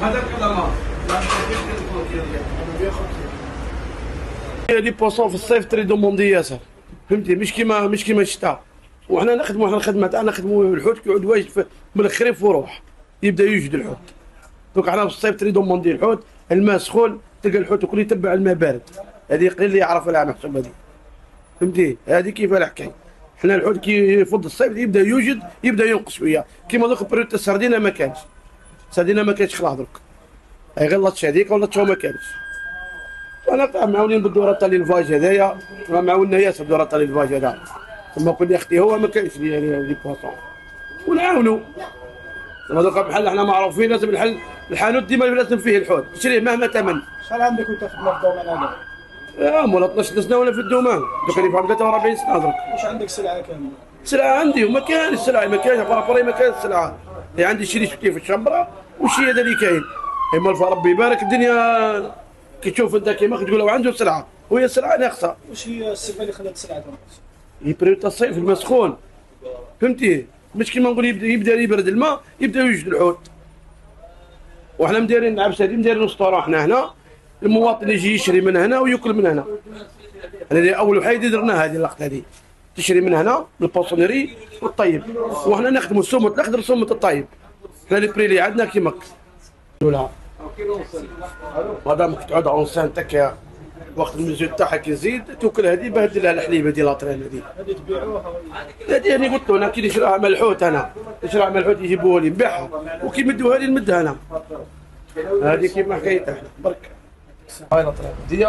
هذا كلام. des poissons في الصيف très demandé ياسر فهمتي؟ مش كيما مش كيما الشتاء وحنا نخدموا إحنا الخدمه تاعنا نخدموا الحوت كيعود واجد في- من الخريف وروح. يبدا يوجد الحوت. دوك إحنا في الصيف très demandé الحوت الماء سخون تلقى الحوت الكل يتبع الماء بارد. هذه قليل اللي يعرف لها محسوب هذه. فهمتي؟ هذه كيف الحكاية حنا الحوت كي يفض الصيف يبدأ يوجد يبدأ ينقص شوية. كيما دوك période تاع السردينه ما كانش. السردينه ما كانش خلاص درك. غير لطش هذيك ولا لطش ما كانش. أنا قاعد معاونين بالدورة تاع الفاج هذايا معاوننا ياسر الدوره تاع الفاج هذا. ثم قلت لي أختي هو ما كانش لي لي بواسون ونعاونوا ثم دوكا بحال إحنا معروفين لازم الحل الحانوت ديما لازم فيه الحوت. تشريه مهما ثمن شحال عندك وانت في الدومين هذا؟ يا مولا 12 سنه وأنا في الدومان دوكا اللي فهم 43 سنه درك واش عندك سلعة كاملة؟ السلعه عندي وما كان السلعة ما كانش بارابوري ما كان السلعة. اللي عندي شي شفتي في الشمبره وشي هذا اللي كاين اما ربي يبارك الدنيا. كي تشوف أنت كيما تقول له عنده سلعة. وهي السلعه ناقصة. واش هي السبة اللي خلات السلعه؟ يبرد تاع الصيف الماء سخون فهمتي؟ مش كيما نقول يبدا يبدأ يبرد الماء يبدأ يوجد الحوت وحنا مدايرين عبس هذه مدايرين أسطورة إحنا هنا. المواطن يجي يشري من هنا وياكل من هنا. هذه أول حاجة درنا هذه اللقطة هذه. تشري من هنا من البوسونيري والطيب. وحنا نخدموا سمة الاخضر سمة الطيب. إحنا لي بري اللي عندنا كيما ولا مادام تعود اونسان تاك وقت المزيد تاعها كي يزيد توكل هذه بهدل لها الحليب هذه لاطرين هذه هذه. تبيعوها هذه أنا قلت له أنا كي نشراها ملحوت أنا. نشراها ملحوت يجيبوها لي نبيعها. وكي يمدوها لي نمدها أنا. هذه كيما حكايتها برك هاي دي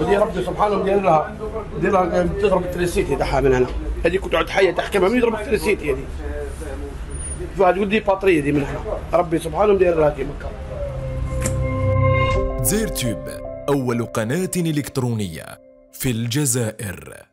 ودي ربي سبحانه مدير لها مدير لها تضرب التريسيتي تاعها من هنا. هذه كنت تعود حيه تحكمها من يضرب التريسيتي هذه يقول لي باترية دي من هنا. ربي سبحانه مدير لها كيما زير تيوب أول قناة إلكترونية في الجزائر.